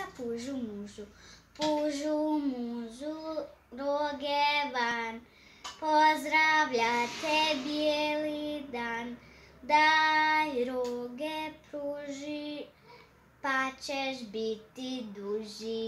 sunca pužu mužu. Pužu mužu roge van, pozdravlja te bijeli dan. Daj roge pruži, pa ćeš biti duži.